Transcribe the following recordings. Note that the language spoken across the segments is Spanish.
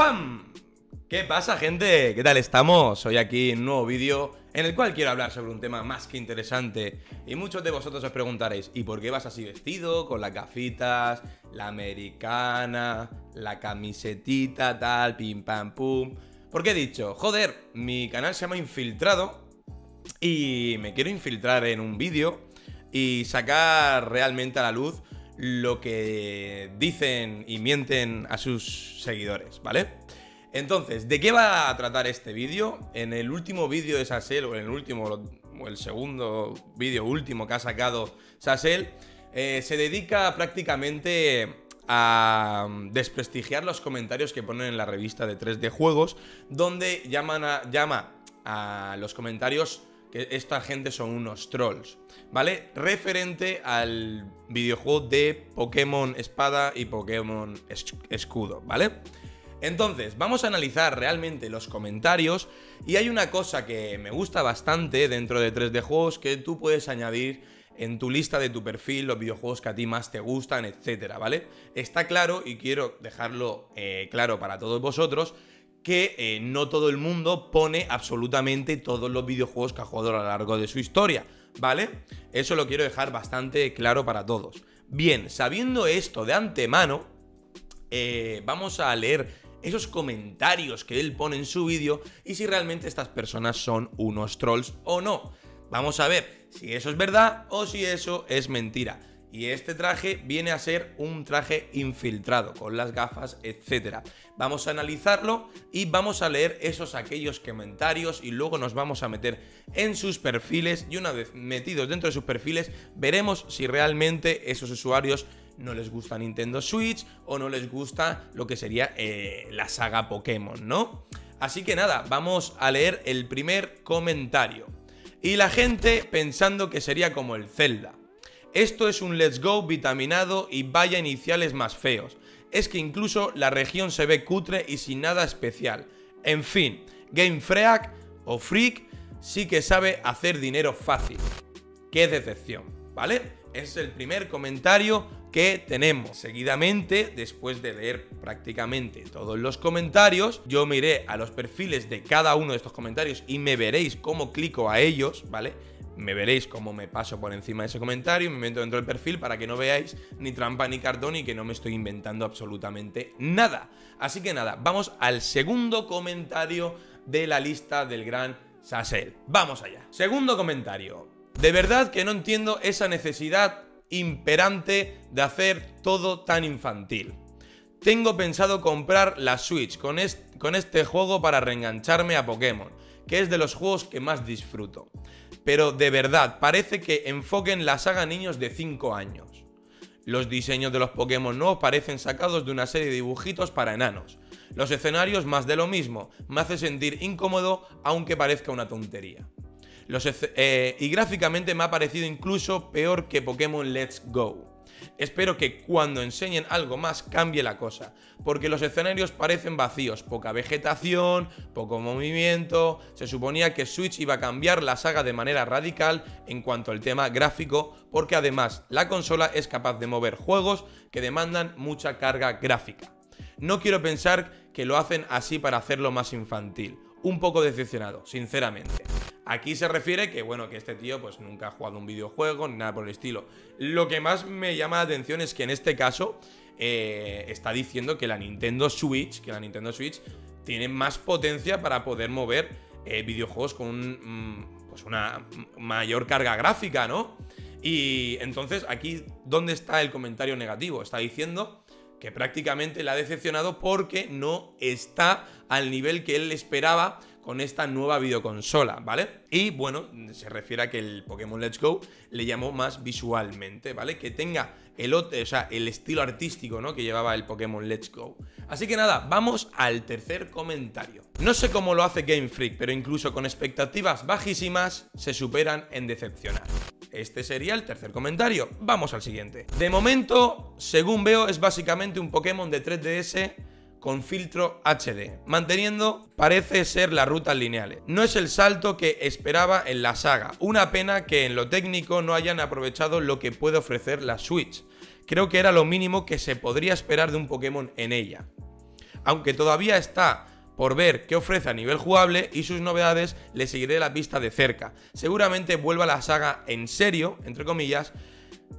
¡Pam! ¿Qué pasa, gente? ¿Qué tal estamos? Hoy aquí en un nuevo vídeo en el cual quiero hablar sobre un tema más que interesante. Y muchos de vosotros os preguntaréis, ¿y por qué vas así vestido? Con las gafitas, la americana, la camisetita, tal, pim pam pum. Porque he dicho, joder, mi canal se llama Infiltrado y me quiero infiltrar en un vídeo y sacar realmente a la luz lo que dicen y mienten a sus seguidores, ¿vale? Entonces, ¿de qué va a tratar este vídeo? En el último vídeo de Sassel, o en el último, o el segundo vídeo último que ha sacado Sassel, eh, se dedica prácticamente a desprestigiar los comentarios que ponen en la revista de 3D Juegos, donde llaman llama a los comentarios que esta gente son unos trolls, ¿vale? Referente al videojuego de Pokémon Espada y Pokémon Escudo, ¿vale? Entonces, vamos a analizar realmente los comentarios y hay una cosa que me gusta bastante dentro de 3D Juegos que tú puedes añadir en tu lista de tu perfil, los videojuegos que a ti más te gustan, etcétera, ¿vale? Está claro y quiero dejarlo eh, claro para todos vosotros que eh, no todo el mundo pone absolutamente todos los videojuegos que ha jugado a lo largo de su historia, ¿vale? Eso lo quiero dejar bastante claro para todos. Bien, sabiendo esto de antemano, eh, vamos a leer esos comentarios que él pone en su vídeo y si realmente estas personas son unos trolls o no. Vamos a ver si eso es verdad o si eso es mentira. Y este traje viene a ser un traje infiltrado, con las gafas, etc. Vamos a analizarlo y vamos a leer esos aquellos comentarios y luego nos vamos a meter en sus perfiles y una vez metidos dentro de sus perfiles veremos si realmente esos usuarios no les gusta Nintendo Switch o no les gusta lo que sería eh, la saga Pokémon, ¿no? Así que nada, vamos a leer el primer comentario. Y la gente pensando que sería como el Zelda. Esto es un Let's Go vitaminado y vaya iniciales más feos. Es que incluso la región se ve cutre y sin nada especial. En fin, Game Freak o Freak sí que sabe hacer dinero fácil. Qué decepción, ¿vale? Es el primer comentario que tenemos. Seguidamente, después de leer prácticamente todos los comentarios, yo miré a los perfiles de cada uno de estos comentarios y me veréis cómo clico a ellos, ¿vale? Me veréis cómo me paso por encima de ese comentario, me meto dentro del perfil para que no veáis ni trampa ni cartón y que no me estoy inventando absolutamente nada. Así que nada, vamos al segundo comentario de la lista del gran Sassel. Vamos allá. Segundo comentario. De verdad que no entiendo esa necesidad imperante de hacer todo tan infantil. Tengo pensado comprar la Switch con, con este juego para reengancharme a Pokémon, que es de los juegos que más disfruto pero de verdad, parece que enfoquen la saga niños de 5 años. Los diseños de los Pokémon nuevos parecen sacados de una serie de dibujitos para enanos. Los escenarios más de lo mismo, me hace sentir incómodo aunque parezca una tontería. Eh, y gráficamente me ha parecido incluso peor que Pokémon Let's Go. Espero que cuando enseñen algo más cambie la cosa, porque los escenarios parecen vacíos, poca vegetación, poco movimiento, se suponía que Switch iba a cambiar la saga de manera radical en cuanto al tema gráfico, porque además la consola es capaz de mover juegos que demandan mucha carga gráfica. No quiero pensar que lo hacen así para hacerlo más infantil. Un poco decepcionado, sinceramente. Aquí se refiere que, bueno, que este tío pues nunca ha jugado un videojuego ni nada por el estilo. Lo que más me llama la atención es que en este caso eh, está diciendo que la Nintendo Switch, que la Nintendo Switch tiene más potencia para poder mover eh, videojuegos con mm, pues una mayor carga gráfica, ¿no? Y entonces aquí, ¿dónde está el comentario negativo? Está diciendo que prácticamente le ha decepcionado porque no está al nivel que él esperaba con esta nueva videoconsola, ¿vale? Y bueno, se refiere a que el Pokémon Let's Go le llamó más visualmente, ¿vale? Que tenga el, o sea, el estilo artístico, ¿no? Que llevaba el Pokémon Let's Go. Así que nada, vamos al tercer comentario. No sé cómo lo hace Game Freak, pero incluso con expectativas bajísimas se superan en decepcionar. Este sería el tercer comentario. Vamos al siguiente. De momento, según veo, es básicamente un Pokémon de 3DS con filtro HD, manteniendo parece ser las rutas lineales. No es el salto que esperaba en la saga, una pena que en lo técnico no hayan aprovechado lo que puede ofrecer la Switch. Creo que era lo mínimo que se podría esperar de un Pokémon en ella. aunque todavía está por ver qué ofrece a nivel jugable y sus novedades le seguiré la pista de cerca. Seguramente vuelva la saga en serio, entre comillas,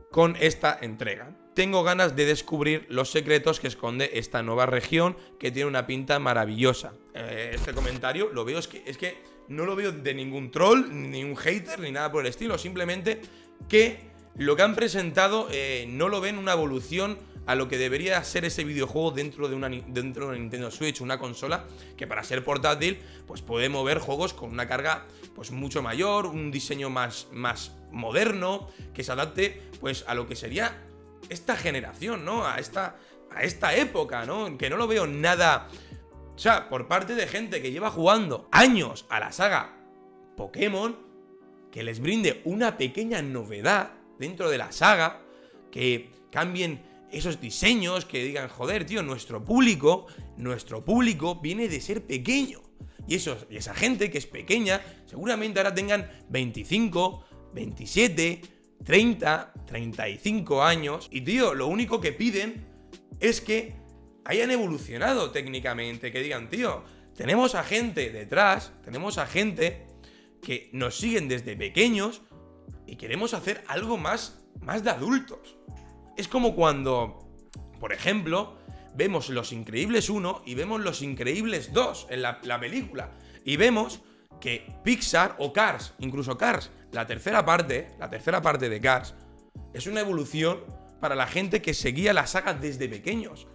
con esta entrega. Tengo ganas de descubrir los secretos que esconde esta nueva región que tiene una pinta maravillosa. Eh, este comentario lo veo, es que, es que no lo veo de ningún troll, ni un hater, ni nada por el estilo, simplemente que lo que han presentado eh, no lo ven una evolución a lo que debería ser ese videojuego dentro de, una, dentro de una Nintendo Switch, una consola que para ser portátil, pues puede mover juegos con una carga pues mucho mayor, un diseño más, más moderno, que se adapte pues a lo que sería esta generación, ¿no? A esta, a esta época, ¿no? Que no lo veo nada... O sea, por parte de gente que lleva jugando años a la saga Pokémon, que les brinde una pequeña novedad dentro de la saga, que cambien esos diseños que digan, joder, tío, nuestro público, nuestro público viene de ser pequeño. Y, y esa gente que es pequeña, seguramente ahora tengan 25, 27, 30, 35 años. Y, tío, lo único que piden es que hayan evolucionado técnicamente. Que digan, tío, tenemos a gente detrás, tenemos a gente que nos siguen desde pequeños y queremos hacer algo más, más de adultos. Es como cuando, por ejemplo, vemos Los Increíbles 1 y vemos Los Increíbles 2 en la, película. Y vemos que Pixar o Cars, incluso Cars, la tercera parte, la tercera parte de Cars, es una evolución para la gente que seguía la saga desde pequeños.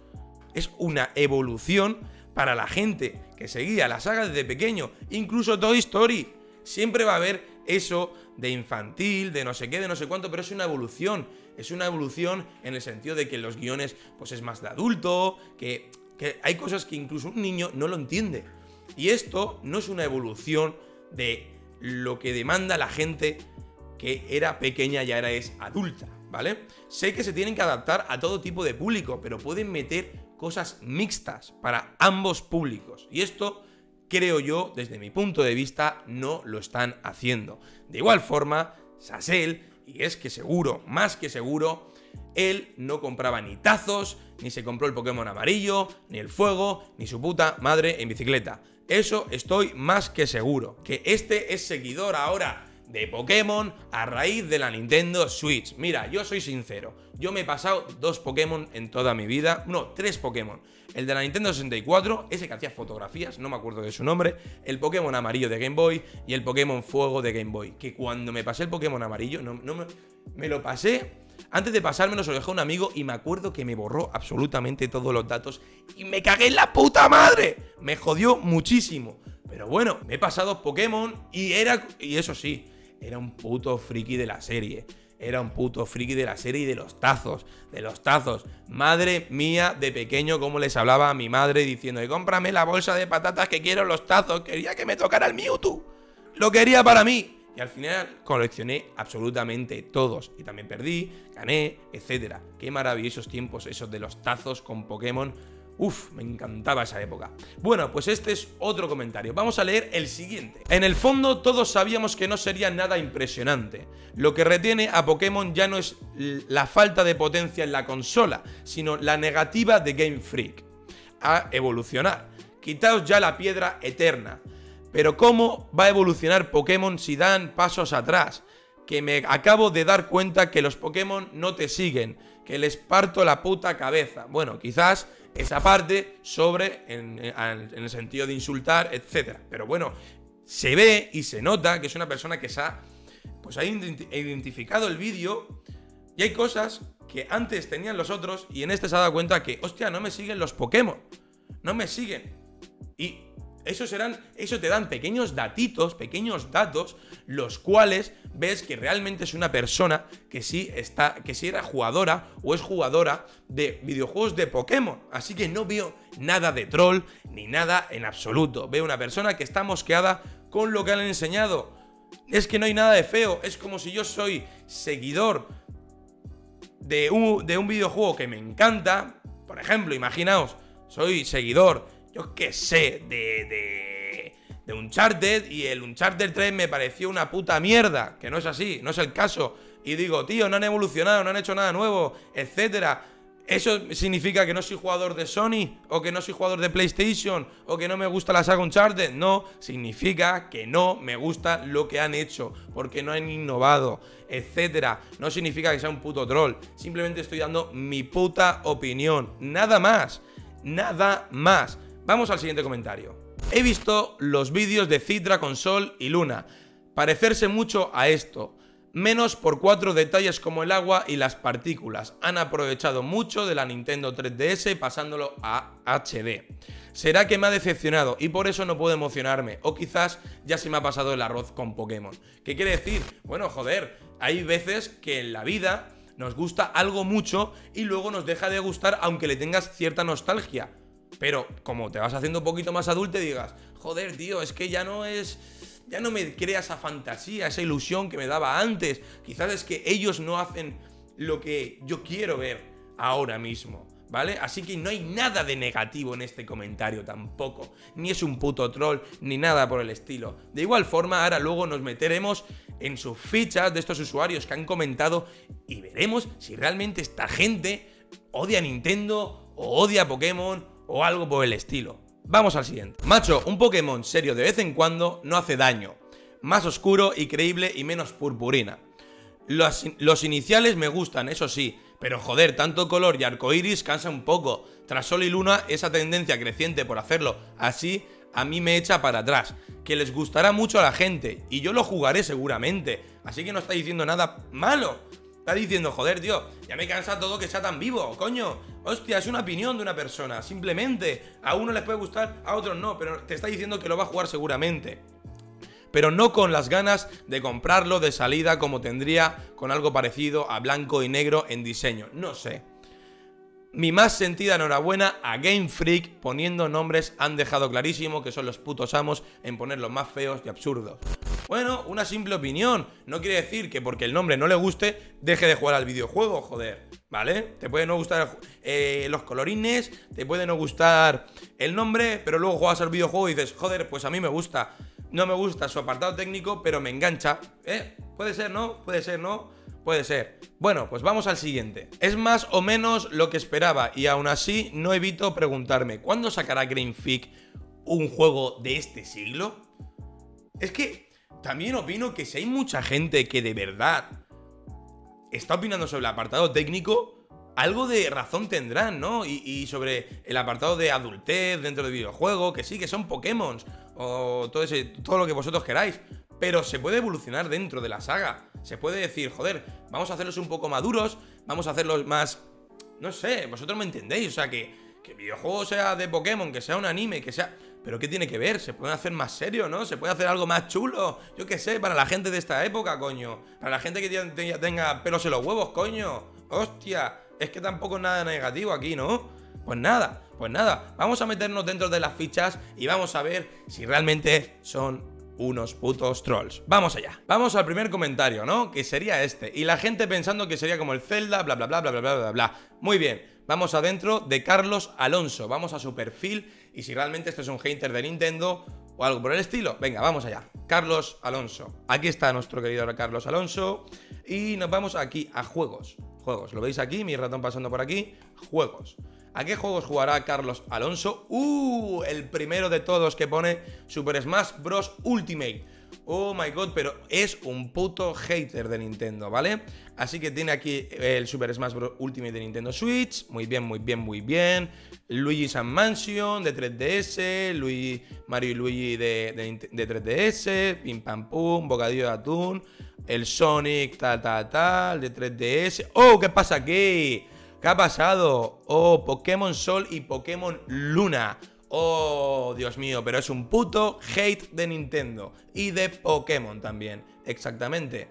Es una evolución para la gente que seguía la saga desde pequeño. Incluso Toy Story. Siempre va a haber eso de infantil, de no sé qué, de no sé cuánto, pero es una evolución es una evolución en el sentido de que los guiones pues es más de adulto, que, que hay cosas que incluso un niño no lo entiende. Y esto no es una evolución de lo que demanda la gente que era pequeña y ahora es adulta, ¿vale? Sé que se tienen que adaptar a todo tipo de público, pero pueden meter cosas mixtas para ambos públicos. Y esto, creo yo, desde mi punto de vista, no lo están haciendo. De igual forma, Sassel y es que seguro, más que seguro, él no compraba ni tazos, ni se compró el Pokémon amarillo, ni el fuego, ni su puta madre en bicicleta. Eso estoy más que seguro. Que este es seguidor ahora de Pokémon a raíz de la Nintendo Switch. Mira, yo soy sincero. Yo me he pasado dos Pokémon en toda mi vida. No, tres Pokémon. El de la Nintendo 64, ese que hacía fotografías, no me acuerdo de su nombre. El Pokémon amarillo de Game Boy y el Pokémon fuego de Game Boy. Que cuando me pasé el Pokémon amarillo, no, me, me lo pasé antes de pasármelo se lo dejé a un amigo y me acuerdo que me borró absolutamente todos los datos y me cagué en la puta madre. Me jodió muchísimo. Pero bueno, me he pasado Pokémon y era... Y eso sí, era un puto friki de la serie. Era un puto friki de la serie y de los tazos. De los tazos. Madre mía, de pequeño, como les hablaba a mi madre diciendo: cómprame la bolsa de patatas que quiero los tazos. Quería que me tocara el Mewtwo. Lo quería para mí. Y al final coleccioné absolutamente todos. Y también perdí, gané, etc. Qué maravillosos tiempos esos de los tazos con Pokémon Uf, me encantaba esa época. Bueno, pues este es otro comentario. Vamos a leer el siguiente. En el fondo, todos sabíamos que no sería nada impresionante. Lo que retiene a Pokémon ya no es la falta de potencia en la consola, sino la negativa de Game Freak a evolucionar. Quitaos ya la piedra eterna. Pero ¿cómo va a evolucionar Pokémon si dan pasos atrás? Que me acabo de dar cuenta que los Pokémon no te siguen, que les parto la puta cabeza. Bueno, quizás esa parte sobre, en, el sentido de insultar, etc. Pero bueno, se ve y se nota que es una persona que se ha, pues ha identificado el vídeo y hay cosas que antes tenían los otros y en este se ha dado cuenta que, hostia, no me siguen los Pokémon. No me siguen. Y eso, serán, eso te dan pequeños datitos, pequeños datos, los cuales ves que realmente es una persona que sí está, que sí era jugadora o es jugadora de videojuegos de Pokémon. Así que no veo nada de troll ni nada en absoluto. Veo una persona que está mosqueada con lo que han enseñado. Es que no hay nada de feo. Es como si yo soy seguidor de un, de un videojuego que me encanta. Por ejemplo, imaginaos, soy seguidor yo qué sé, de, de, de Uncharted y el Uncharted 3 me pareció una puta mierda, que no es así, no es el caso. Y digo, tío, no han evolucionado, no han hecho nada nuevo, etcétera. ¿Eso significa que no soy jugador de Sony? ¿O que no soy jugador de PlayStation? ¿O que no me gusta la saga Uncharted? No, significa que no me gusta lo que han hecho, porque no han innovado, etcétera. No significa que sea un puto troll, simplemente estoy dando mi puta opinión, nada más, nada más. Vamos al siguiente comentario. He visto los vídeos de Citra con Sol y Luna, parecerse mucho a esto menos por cuatro detalles como el agua y las partículas. Han aprovechado mucho de la Nintendo 3DS pasándolo a HD. Será que me ha decepcionado y por eso no puedo emocionarme. O quizás ya se me ha pasado el arroz con Pokémon. ¿Qué quiere decir? Bueno, joder, hay veces que en la vida nos gusta algo mucho y luego nos deja de gustar aunque le tengas cierta nostalgia. Pero como te vas haciendo un poquito más adulto digas, joder, tío, es que ya no es ya no me crea esa fantasía, esa ilusión que me daba antes. Quizás es que ellos no hacen lo que yo quiero ver ahora mismo. ¿Vale? Así que no hay nada de negativo en este comentario tampoco. Ni es un puto troll, ni nada por el estilo. De igual forma, ahora luego nos meteremos en sus fichas de estos usuarios que han comentado y veremos si realmente esta gente odia a Nintendo o odia a Pokémon o algo por el estilo. Vamos al siguiente. Macho, un Pokémon serio de vez en cuando no hace daño. Más oscuro y creíble y menos purpurina. Los, iniciales me gustan, eso sí, pero joder, tanto color y arcoiris cansa un poco. Tras Sol y Luna, esa tendencia creciente por hacerlo así a mí me echa para atrás. Que les gustará mucho a la gente y yo lo jugaré seguramente. Así que no está diciendo nada malo. Está diciendo, joder, tío, ya me cansa todo que sea tan vivo, coño. Hostia, es una opinión de una persona, simplemente. A uno les puede gustar, a otros no, pero te está diciendo que lo va a jugar seguramente. Pero no con las ganas de comprarlo de salida como tendría con algo parecido a blanco y negro en diseño. No sé. Mi más sentida enhorabuena a Game Freak poniendo nombres han dejado clarísimo que son los putos amos en poner los más feos y absurdos. Bueno, una simple opinión. No quiere decir que porque el nombre no le guste, deje de jugar al videojuego, joder. ¿Vale? Te puede no gustar eh, los colorines, te puede no gustar el nombre, pero luego juegas al videojuego y dices, joder, pues a mí me gusta. No me gusta su apartado técnico, pero me engancha. ¿Eh? Puede ser, ¿no? Puede ser, ¿no? Puede ser. Bueno, pues vamos al siguiente. Es más o menos lo que esperaba y aún así no evito preguntarme, ¿cuándo sacará Greenfic un juego de este siglo? Es que también opino que si hay mucha gente que de verdad está opinando sobre el apartado técnico, algo de razón tendrán, ¿no? Y, sobre el apartado de adultez dentro del videojuego, que sí, que son Pokémon o todo, ese, todo lo que vosotros queráis. Pero se puede evolucionar dentro de la saga. Se puede decir, joder, vamos a hacerlos un poco maduros, vamos a hacerlos más... No sé, vosotros me entendéis, o sea, que, que el videojuego sea de Pokémon, que sea un anime, que sea... Pero ¿qué tiene que ver? Se puede hacer más serio, ¿no? Se puede hacer algo más chulo. Yo qué sé, para la gente de esta época, coño. Para la gente que ya tenga pelos en los huevos, coño. Hostia, es que tampoco es nada negativo aquí, ¿no? Pues nada, pues nada. Vamos a meternos dentro de las fichas y vamos a ver si realmente son unos putos trolls. Vamos allá. Vamos al primer comentario, ¿no? Que sería este. Y la gente pensando que sería como el Zelda, bla, bla, bla, bla, bla, bla, bla, bla. Muy bien. Vamos adentro de Carlos Alonso. Vamos a su perfil y si realmente este es un hater de Nintendo o algo por el estilo. Venga, vamos allá. Carlos Alonso. Aquí está nuestro querido Carlos Alonso. Y nos vamos aquí a juegos. Juegos. ¿Lo veis aquí? Mi ratón pasando por aquí. Juegos. ¿A qué juegos jugará Carlos Alonso? ¡Uh! El primero de todos que pone Super Smash Bros. Ultimate. Oh my god, pero es un puto hater de Nintendo, ¿vale? Así que tiene aquí el Super Smash Bros. Ultimate de Nintendo Switch. Muy bien, muy bien, muy bien. Luigi's Mansion de 3DS. Luigi, Mario y Luigi de, de 3DS. Pim Pam Pum. Bocadillo de atún. El Sonic, tal, tal, tal. De 3DS. ¡Oh! ¿Qué pasa aquí? ¿Qué ha pasado? Oh, Pokémon Sol y Pokémon Luna. Oh, Dios mío, pero es un puto hate de Nintendo. Y de Pokémon también. Exactamente.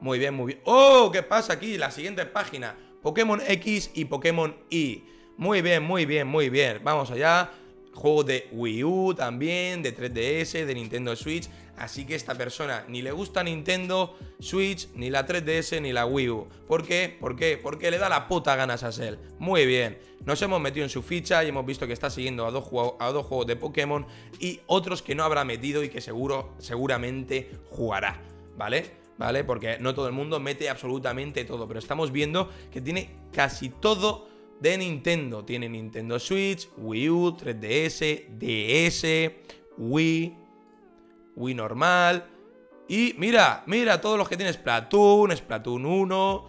Muy bien, muy bien. Oh, ¿qué pasa aquí? La siguiente página. Pokémon X y Pokémon Y. Muy bien, muy bien, muy bien. Vamos allá. Juego de Wii U también, de 3DS, de Nintendo Switch. Así que esta persona ni le gusta Nintendo Switch, ni la 3DS, ni la Wii U. ¿Por qué? ¿Por qué? Porque le da la puta ganas a Sel. Muy bien. Nos hemos metido en su ficha y hemos visto que está siguiendo a dos, a dos juegos de Pokémon y otros que no habrá metido y que seguro, seguramente jugará. ¿Vale? ¿Vale? Porque no todo el mundo mete absolutamente todo. Pero estamos viendo que tiene casi todo de Nintendo. Tiene Nintendo Switch, Wii U, 3DS, DS, Wii, Wii normal. Y mira, mira todos los que tiene Splatoon, Splatoon 1,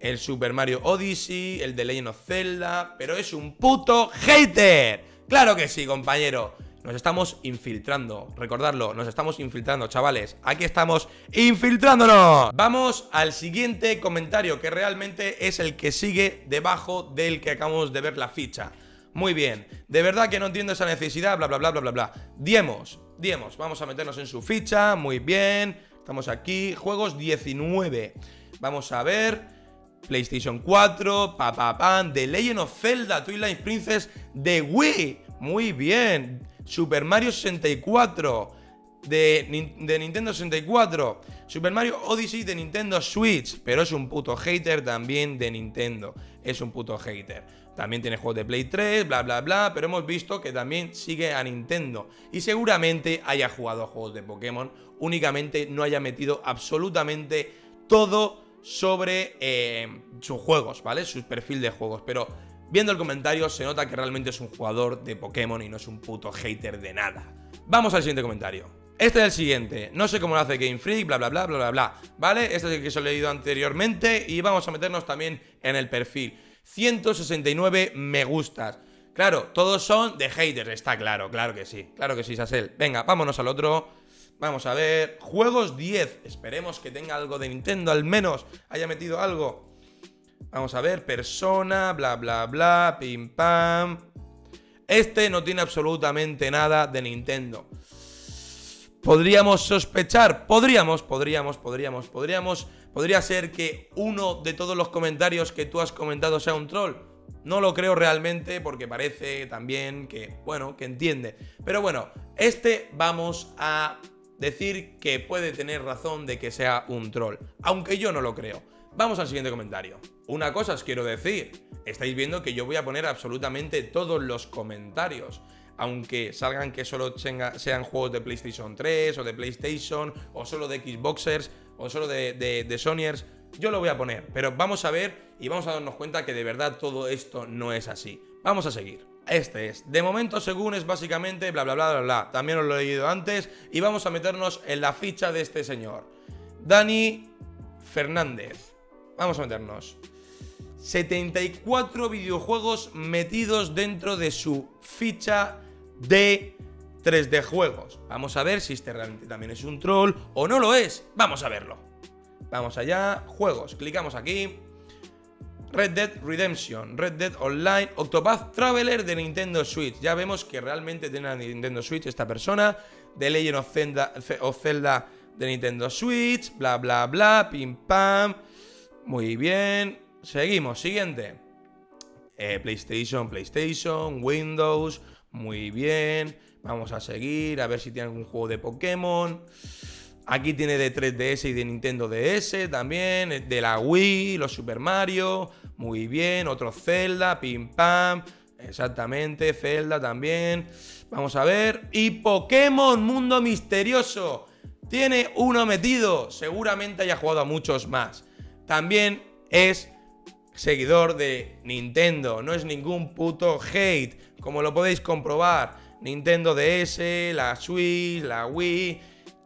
el Super Mario Odyssey, el de Legend of Zelda, pero es un puto hater. Claro que sí, compañero. Nos estamos infiltrando, recordarlo, nos estamos infiltrando, chavales. Aquí estamos infiltrándonos. Vamos al siguiente comentario, que realmente es el que sigue debajo del que acabamos de ver la ficha. Muy bien, de verdad que no entiendo esa necesidad, bla, bla, bla, bla, bla, bla. Diemos, Diemos, vamos a meternos en su ficha, muy bien. Estamos aquí, juegos 19. Vamos a ver... PlayStation 4, pa, pa, pan, The Legend of Zelda, Twilight Princess de Wii. Muy bien. Super Mario 64 de, Nintendo 64. Super Mario Odyssey de Nintendo Switch. Pero es un puto hater también de Nintendo. Es un puto hater. También tiene juegos de Play 3, bla, bla, bla. Pero hemos visto que también sigue a Nintendo. Y seguramente haya jugado a juegos de Pokémon. Únicamente no haya metido absolutamente todo sobre eh, sus juegos, ¿vale? Su perfil de juegos. Pero viendo el comentario se nota que realmente es un jugador de Pokémon y no es un puto hater de nada. Vamos al siguiente comentario. Este es el siguiente. No sé cómo lo hace Game Freak, bla, bla, bla, bla, bla, bla. ¿Vale? Este es el que os he leído anteriormente y vamos a meternos también en el perfil. 169 me gustas. Claro, todos son de haters, está claro, claro que sí. Claro que sí, Sasel. Venga, vámonos al otro. Vamos a ver, juegos 10. Esperemos que tenga algo de Nintendo, al menos haya metido algo. Vamos a ver, persona, bla, bla, bla, pim, pam. Este no tiene absolutamente nada de Nintendo. Podríamos sospechar, podríamos, podríamos, podríamos, podríamos. Podría ser que uno de todos los comentarios que tú has comentado sea un troll. No lo creo realmente porque parece también que, bueno, que entiende. Pero bueno, este vamos a decir que puede tener razón de que sea un troll, aunque yo no lo creo. Vamos al siguiente comentario. Una cosa os quiero decir, estáis viendo que yo voy a poner absolutamente todos los comentarios, aunque salgan que solo sean juegos de PlayStation 3 o de PlayStation o solo de Xboxers o solo de, de, de Sonyers, yo lo voy a poner, pero vamos a ver y vamos a darnos cuenta que de verdad todo esto no es así. Vamos a seguir. Este es. De momento, según es básicamente bla bla bla bla bla. También os lo he leído antes. Y vamos a meternos en la ficha de este señor. Dani Fernández. Vamos a meternos. 74 videojuegos metidos dentro de su ficha de 3D juegos. Vamos a ver si este realmente también es un troll o no lo es. Vamos a verlo. Vamos allá. Juegos. Clicamos aquí. Red Dead Redemption, Red Dead Online, Octopath Traveler de Nintendo Switch. Ya vemos que realmente tiene la Nintendo Switch esta persona. The Legend of Zelda, de Nintendo Switch, bla bla bla, pim pam. Muy bien. Seguimos, siguiente. Eh, PlayStation, PlayStation, Windows, muy bien. Vamos a seguir, a ver si tiene algún juego de Pokémon. Aquí tiene de 3DS y de Nintendo DS también, de la Wii, los Super Mario, muy bien, otro Zelda, pim pam, exactamente, Zelda también. Vamos a ver, y Pokémon Mundo Misterioso, tiene uno metido, seguramente haya jugado a muchos más. También es seguidor de Nintendo, no es ningún puto hate, como lo podéis comprobar. Nintendo DS, la Switch, la Wii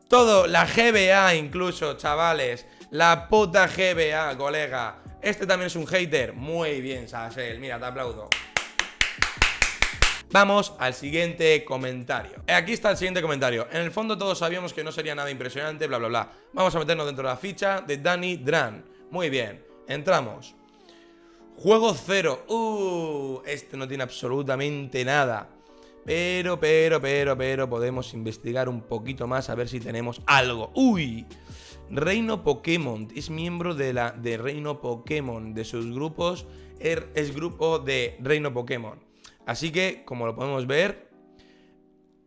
todo, la GBA incluso, chavales. La puta GBA, colega. Este también es un hater. Muy bien, Sasel. Mira, te aplaudo. Vamos al siguiente comentario. Aquí está el siguiente comentario. En el fondo todos sabíamos que no sería nada impresionante, bla, bla, bla. Vamos a meternos dentro de la ficha de Danny Dran. Muy bien. Entramos. Juego cero. Uh, este no tiene absolutamente nada. Pero, pero, pero, pero podemos investigar un poquito más a ver si tenemos algo. ¡Uy! Reino Pokémon es miembro de la de Reino Pokémon, de sus grupos, er, es grupo de Reino Pokémon. Así que, como lo podemos ver,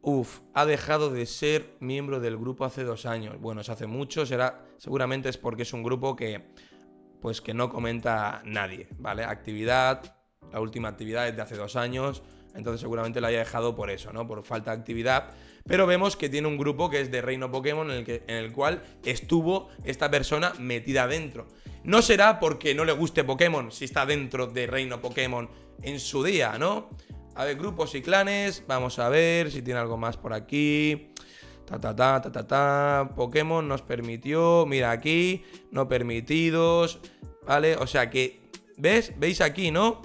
uff, ha dejado de ser miembro del grupo hace dos años. Bueno, es hace mucho, será, seguramente es porque es un grupo que, pues que no comenta nadie, ¿vale? Actividad, la última actividad es de hace dos años, entonces seguramente lo haya dejado por eso, ¿no? Por falta de actividad. Pero vemos que tiene un grupo que es de Reino Pokémon en el, que, en el cual estuvo esta persona metida dentro. No será porque no le guste Pokémon si está dentro de Reino Pokémon en su día, ¿no? A ver, grupos y clanes, vamos a ver si tiene algo más por aquí. Ta ta ta ta ta ta. Pokémon nos permitió. Mira aquí. No permitidos. ¿Vale? O sea que. ¿Ves? ¿Veis aquí, no?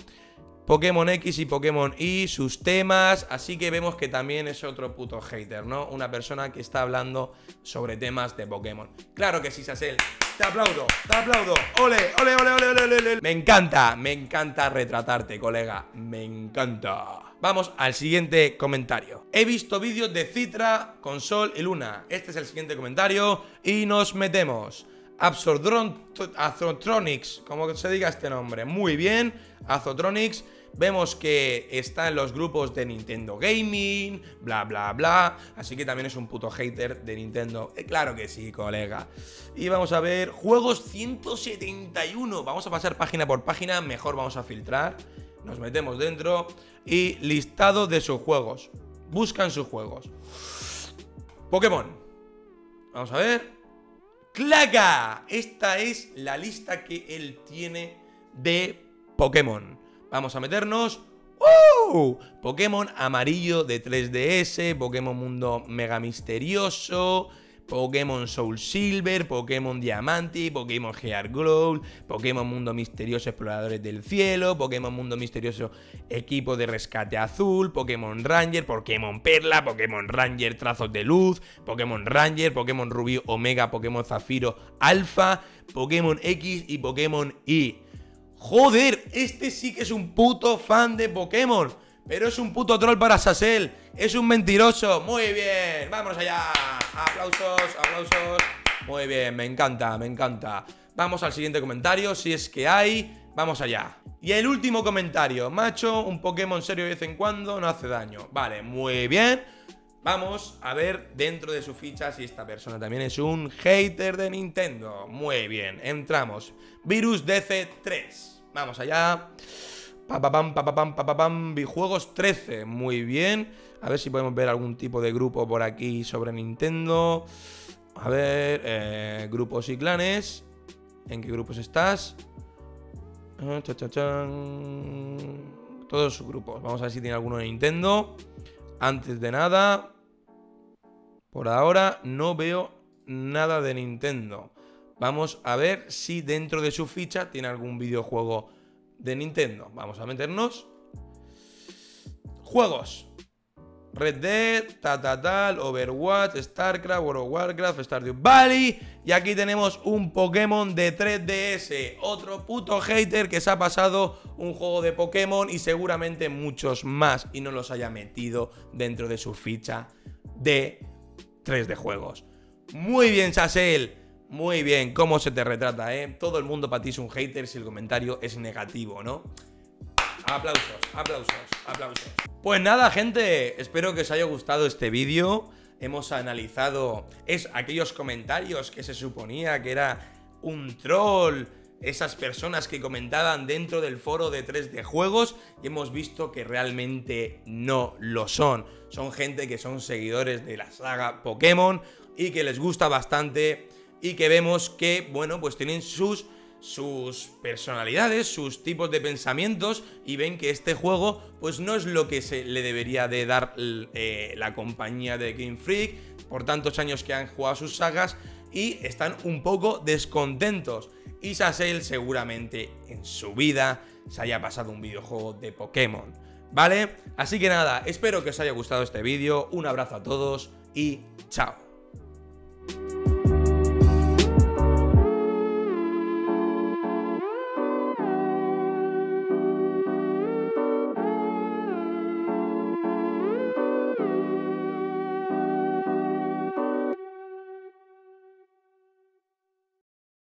Pokémon X y Pokémon Y, sus temas, así que vemos que también es otro puto hater, ¿no? Una persona que está hablando sobre temas de Pokémon. Claro que sí, Sasel. Te aplaudo, te aplaudo. Ole, ole, ole, ole, ole, ole. Me encanta, me encanta retratarte, colega. Me encanta. Vamos al siguiente comentario. He visto vídeos de Citra con Sol y Luna. Este es el siguiente comentario y nos metemos. Absortronics, como se diga este nombre. Muy bien, Azotronics. Vemos que está en los grupos de Nintendo Gaming, bla, bla, bla. Así que también es un puto hater de Nintendo. Eh, claro que sí, colega. Y vamos a ver, juegos 171. Vamos a pasar página por página, mejor vamos a filtrar. Nos metemos dentro y listado de sus juegos. Buscan sus juegos. Pokémon. Vamos a ver. ¡Claga! Esta es la lista que él tiene de Pokémon. Vamos a meternos. ¡Uh! Pokémon amarillo de 3DS, Pokémon Mundo Mega Misterioso, Pokémon Soul Silver, Pokémon Diamante, Pokémon Heart Glow, Pokémon Mundo Misterioso Exploradores del Cielo, Pokémon Mundo Misterioso Equipo de Rescate Azul, Pokémon Ranger, Pokémon Perla, Pokémon Ranger Trazos de Luz, Pokémon Ranger, Pokémon Rubí Omega, Pokémon Zafiro Alpha, Pokémon X y Pokémon Y. Joder, este sí que es un puto fan de Pokémon. Pero es un puto troll para Sasel. Es un mentiroso. Muy bien. Vámonos allá. Aplausos, aplausos. Muy bien, me encanta, me encanta. Vamos al siguiente comentario, si es que hay. Vamos allá. Y el último comentario. Macho, un Pokémon serio de vez en cuando no hace daño. Vale, muy bien. Vamos a ver dentro de su ficha si esta persona también es un hater de Nintendo. Muy bien, entramos. Virus DC3. Vamos allá. Papapam, papapam, papapam. Juegos 13. Muy bien. A ver si podemos ver algún tipo de grupo por aquí sobre Nintendo. A ver, eh, grupos y clanes. ¿En qué grupos estás? Ah, Todos sus grupos. Vamos a ver si tiene alguno de Nintendo. Antes de nada, por ahora no veo nada de Nintendo. Vamos a ver si dentro de su ficha tiene algún videojuego de Nintendo. Vamos a meternos. Juegos. Red Dead, tal, Overwatch, StarCraft, World of Warcraft, Stardew Valley. Y aquí tenemos un Pokémon de 3DS. Otro puto hater que se ha pasado un juego de Pokémon y seguramente muchos más y no los haya metido dentro de su ficha de 3D juegos. Muy bien, Chasel. Muy bien, cómo se te retrata, ¿eh? Todo el mundo para ti es un hater si el comentario es negativo, ¿no? Aplausos, aplausos, aplausos. Pues nada, gente, espero que os haya gustado este vídeo. Hemos analizado es, aquellos comentarios que se suponía que era un troll, esas personas que comentaban dentro del foro de 3D Juegos y hemos visto que realmente no lo son. Son gente que son seguidores de la saga Pokémon y que les gusta bastante y que vemos que, bueno, pues tienen sus sus personalidades, sus tipos de pensamientos y ven que este juego pues no es lo que se le debería de dar eh, la compañía de Game Freak por tantos años que han jugado sus sagas y están un poco descontentos. Y seguramente en su vida se haya pasado un videojuego de Pokémon, ¿vale? Así que nada, espero que os haya gustado este vídeo, un abrazo a todos y chao.